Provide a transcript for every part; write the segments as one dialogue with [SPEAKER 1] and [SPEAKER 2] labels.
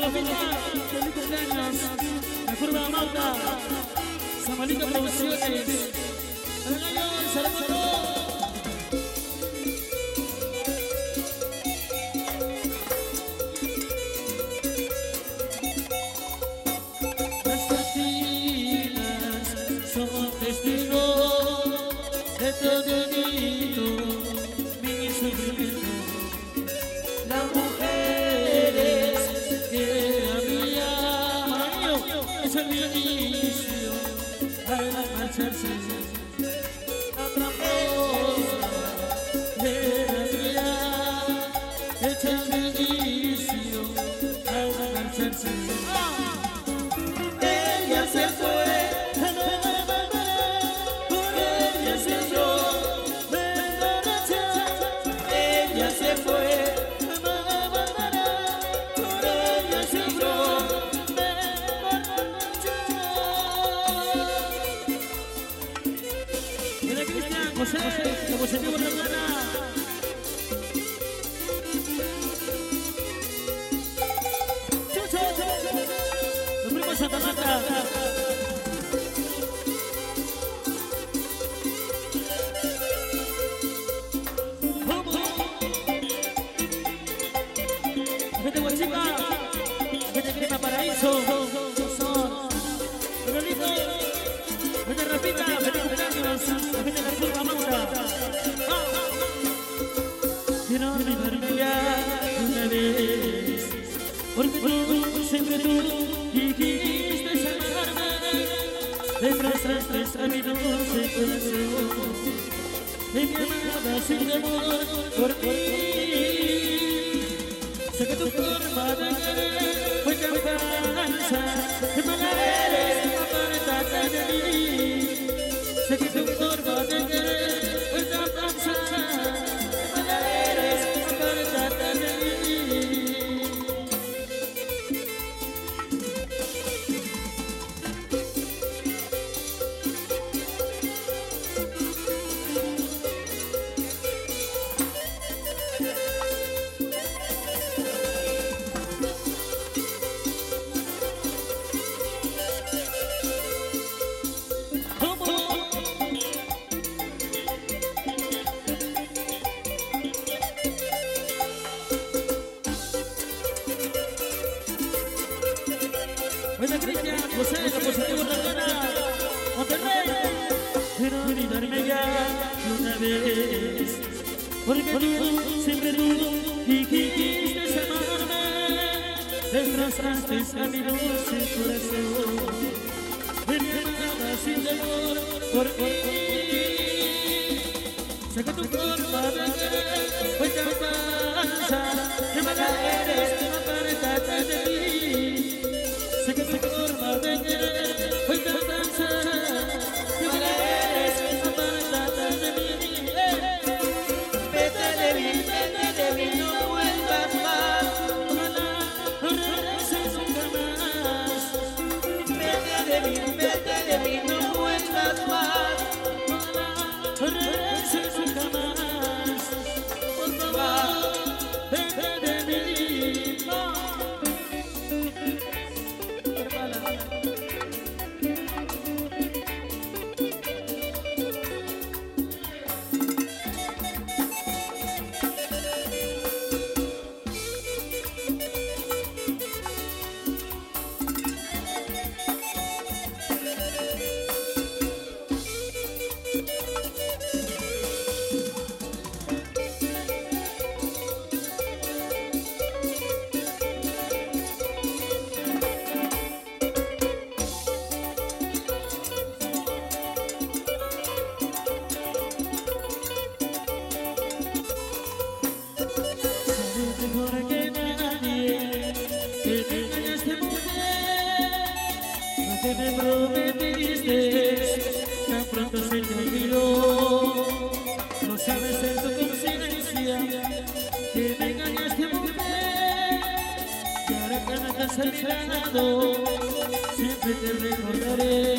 [SPEAKER 1] Rafita, Felipe Leñas, de forma Mauta, Samalito Producciones, Leñón, Salamoto. Testigo de todo mi mi sufrimiento. José, la positivo hermana. Los primos Satamata. y quemada sin amor por ti. Sé que tu forma de ver fue cansanza, que me la eres apartada de mí. Oye, Cristian, José, la lo positivo Rayana, Monterrey. Pero olvidarme ya de una vez. Porque tú siempre dudo y quisiste amarme. Destrozaste a mi dulce corazón. Me nada sin dolor por mí. Saca tu forma de ver, hoy te avanza. Que mala eres, apartate de mí. que me prometiste, tan pronto se te olvidó. No sabes en tu conciencia que me engañaste a mujer. Y ahora que no estás a siempre te recordaré.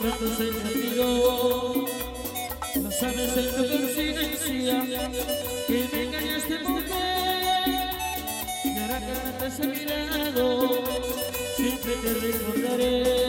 [SPEAKER 1] se me olvidó No sabes en tu conciencia que me engañaste mujer Y ahora que no estás a mi lado siempre te recordaré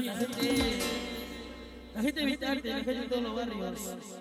[SPEAKER 1] la gente, la gente de Vitarte, la gente todos los barrios.